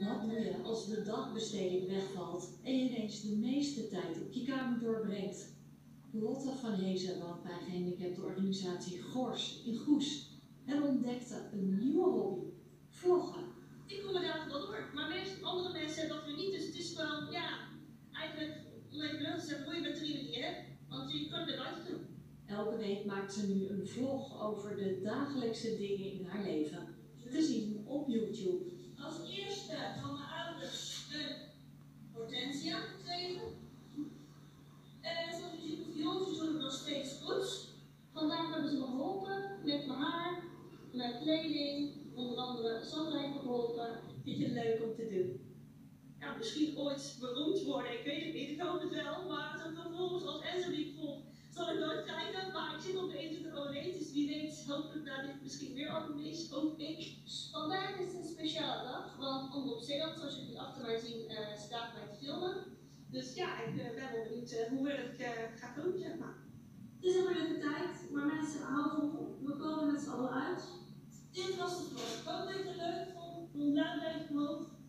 Wat doe je als de dagbesteding wegvalt en je ineens de meeste tijd op je kamer doorbrengt? Lotte van Hezen woont bij gehandicaptenorganisatie Gors in Goes en ontdekte een nieuwe hobby: vloggen. Ik kom er daar wel door. Maar mensen, andere mensen hebben dat weer niet. Dus het is gewoon, ja, eigenlijk leuk leuk te je batterieën die je hebt. Want je kan eruit doen. Elke week maakt ze nu een vlog over de dagelijkse dingen in haar leven. Te zien op YouTube. Als eerste van mijn ouders een hortensia gekregen. En zoals je ziet, de viooltjes doen het nog steeds goed. Vandaag hebben ze me geholpen met mijn haar, mijn kleding, onder andere me geholpen. Vind je het leuk om te doen? Ja, misschien ooit beroemd worden, ik weet het niet, ik hoop het wel. Maar zo'n vervolgens als ik volg, zal ik nooit krijgen. Maar ik zit op de internet OLE, dus wie weet hopelijk daar dit misschien weer op is, hoop ik. Vandaag is een speciale dag, want Omroep Zeeland, zoals jullie achter mij zien, eh, staat mij te filmen. Dus ja, ik eh, ben wel benieuwd uh, hoe het uh, gaat doen, zeg maar. Het is een leuke tijd, maar mensen houden vol. We komen met z'n allen uit. Dit was het vlog. Ik hoop dat je het leuk vond. Laat even